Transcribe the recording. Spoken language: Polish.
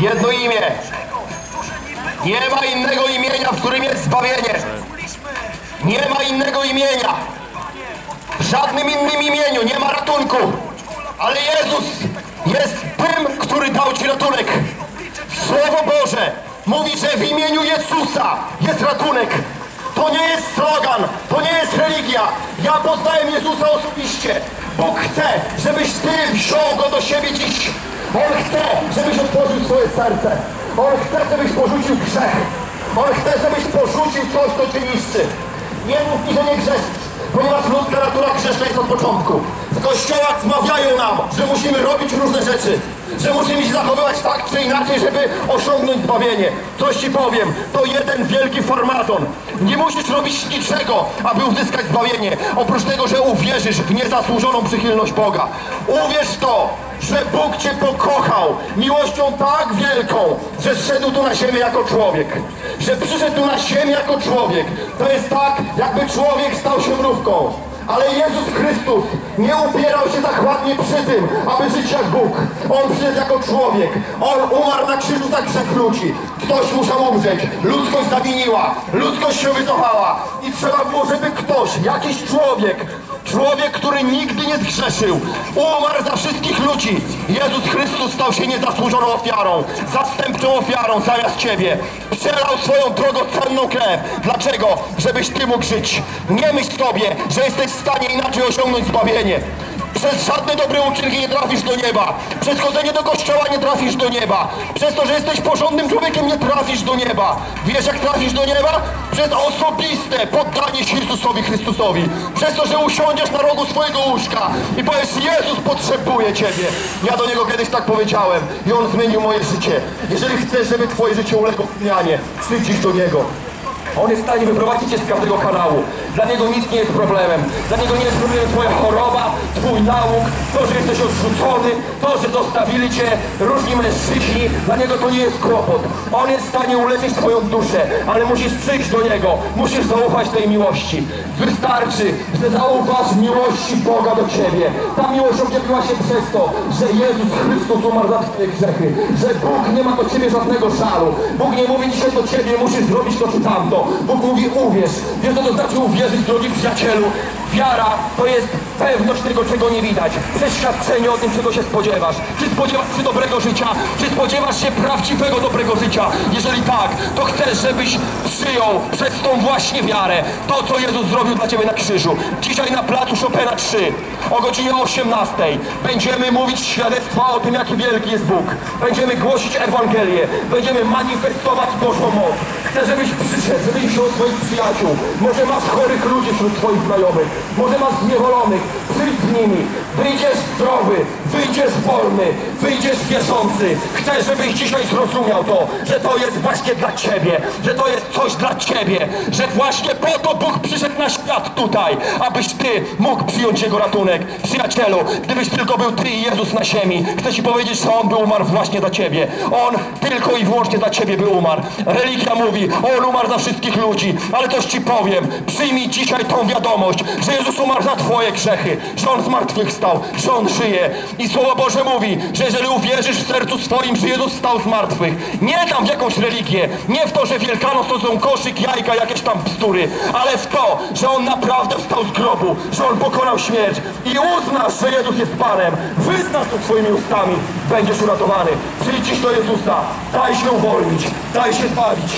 Jedno imię. Nie ma innego imienia, w którym jest zbawienie. Nie ma innego imienia. W żadnym innym imieniu nie ma ratunku. Ale Jezus jest tym, który dał Ci ratunek. Słowo Boże mówi, że w imieniu Jezusa jest ratunek. To nie jest slogan, to nie jest religia. Ja poznałem Jezusa osobiście. Bóg chce, żebyś Ty wziął Go do siebie dziś. On chce, żebyś otworzył swoje serce. On chce, żebyś porzucił grzech. On chce, żebyś porzucił coś, co Cię niszczy. Nie mów mi, że nie grzeszysz, ponieważ ludzka natura grzeszna jest od początku. W kościołach wmawiają nam, że musimy robić różne rzeczy, że musimy się zachowywać tak czy inaczej, żeby osiągnąć zbawienie. Coś Ci powiem, to jeden wielki farmazon. Nie musisz robić niczego, aby uzyskać zbawienie, oprócz tego, że uwierzysz w niezasłużoną przychylność Boga. Uwierz to, że Bóg Cię pokochał miłością tak wielką, że zszedł tu na ziemię jako człowiek. Że przyszedł tu na ziemię jako człowiek. To jest tak, jakby człowiek stał się mrówką. Ale Jezus Chrystus nie upierał się zachładnie przy tym, aby żyć jak Bóg. On przyszedł jako człowiek. On umarł na krzyżu za grzech ludzi. Ktoś musiał umrzeć. Ludzkość zawiniła. Ludzkość się wycofała. I trzeba było, żeby ktoś, jakiś człowiek, człowiek, który nigdy nie zgrzeszył, umarł za wszystkich ludzi. Jezus Chrystus stał się niezasłużoną ofiarą, zastępczą ofiarą zamiast Ciebie. Przelał swoją drogocenną krew. Dlaczego? Żebyś Ty mógł żyć. Nie myśl sobie, że jesteś w stanie inaczej osiągnąć zbawienie. Przez żadne dobre uczynki nie trafisz do nieba. Przez chodzenie do kościoła nie trafisz do nieba. Przez to, że jesteś porządnym człowiekiem nie trafisz do nieba. Wiesz jak trafisz do nieba? Przez osobiste poddanie się Jezusowi Chrystusowi. Przez to, że usiądziesz na rogu swojego łóżka i powiesz Jezus potrzebuje Ciebie. Ja do Niego kiedyś tak powiedziałem i On zmienił moje życie. Jeżeli chcesz, żeby Twoje życie uległo zmianie, przyjdź do Niego. On jest w stanie wyprowadzić cię z każdego kanału. Dla niego nic nie jest problemem. Dla niego nie jest problemem twoja choroba, twój nauk, to, że jesteś odrzucony, to, że zostawili cię różni mężczyźni. Dla niego to nie jest kłopot. On jest w stanie uleczyć twoją duszę, ale musisz przyjść do niego. Musisz zaufać tej miłości. Wystarczy, że zaufasz miłości Boga do ciebie. Ta miłość objawiła się przez to, że Jezus Chrystus umarł za twoje grzechy. Że Bóg nie ma do ciebie żadnego żalu. Bóg nie mówi dzisiaj do ciebie, musisz zrobić to czy tamto. Bóg mówi uwierz. Wiesz co to znaczy uwierzyć, drogi przyjacielu? Wiara to jest pewność tego, czego nie widać. Przeświadczenie o tym, czego się spodziewasz. Czy spodziewasz się dobrego życia? Czy spodziewasz się prawdziwego dobrego życia? Jeżeli tak, to chcę, żebyś przyjął przez tą właśnie wiarę to, co Jezus zrobił dla Ciebie na krzyżu. Dzisiaj na placu Chopina 3 o godzinie 18 będziemy mówić świadectwa o tym, jaki wielki jest Bóg. Będziemy głosić Ewangelię. Będziemy manifestować Bożą moc. Chcę, żebyś przyszedł, żebyś wziął swoich przyjaciół. Może masz chorych ludzi wśród swoich znajomych. Może masz zniewolonych. Przyjdź z nimi. Wyjdziesz zdrowy. Wyjdziesz wolny. Wyjdziesz wierzący. Chcę, żebyś dzisiaj zrozumiał to, że to jest właśnie dla Ciebie. Że to jest coś dla Ciebie. Że właśnie po to Bóg przyszedł na świat tutaj, abyś Ty mógł przyjąć Jego ratunek. Przyjacielu, gdybyś tylko był Ty i Jezus na ziemi, chcę Ci powiedzieć, że On by umarł właśnie dla Ciebie. On tylko i wyłącznie dla Ciebie by umarł. Religia mówi, On umarł za wszystkich ludzi, ale coś Ci powiem. Przyjmij dzisiaj tą wiadomość, że Jezus umarł za Twoje grzechy, że On zmartwychwstał, że On żyje. I Słowo Boże mówi, że jeżeli uwierzysz w sercu swoim, że Jezus stał z martwych, nie tam w jakąś religię, nie w to, że Wielkanoc to są koszyk, jajka, jakieś tam bzdury, ale w to, że On naprawdę wstał z grobu, że On pokonał śmierć i uznasz, że Jezus jest Panem, wyznasz to swoimi ustami, będziesz uratowany. Przyjdź do Jezusa, daj się uwolnić, daj się zbawić.